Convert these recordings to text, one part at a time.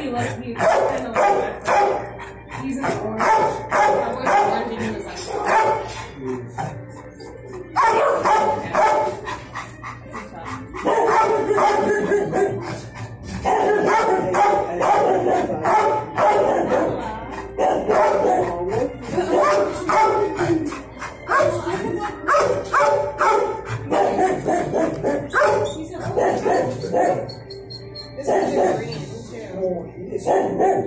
he looks, me. kind of like He's an orange. I orange and he was like, Oh,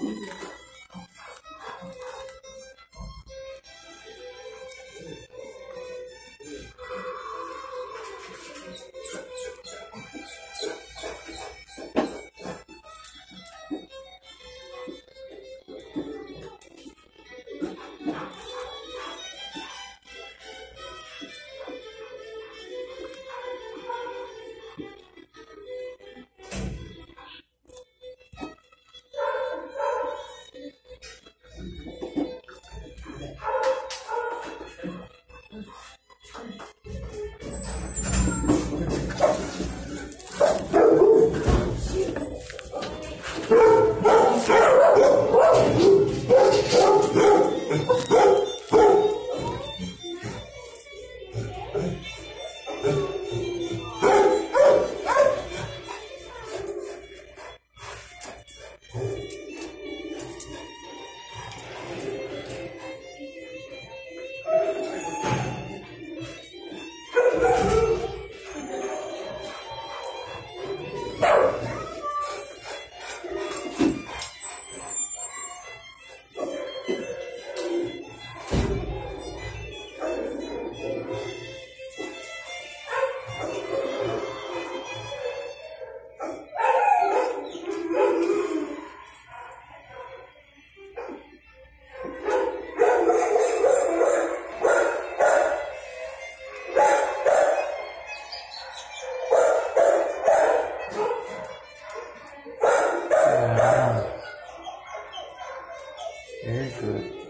嗯。ええ、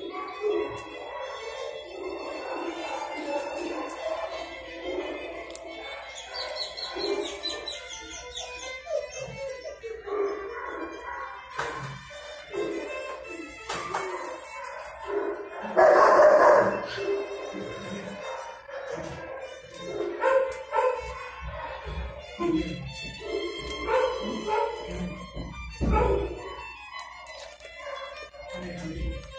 Amen.